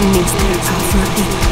Mr. Aphrodite.